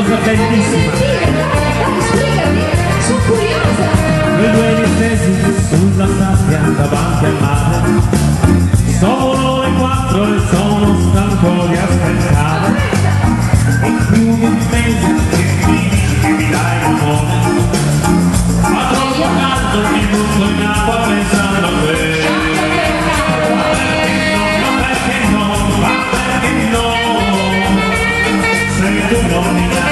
bellissima. Spiegami, sono curiosa. Noi due distesi sulla sabbia davanti al mare. Sono le quattro e sono stanco di aspettare. E più di un mese che mi dai amore. Ma troppo caldo mi butto in acqua pensando a te. don't need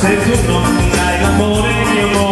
Se tu non mi dai l'amore mio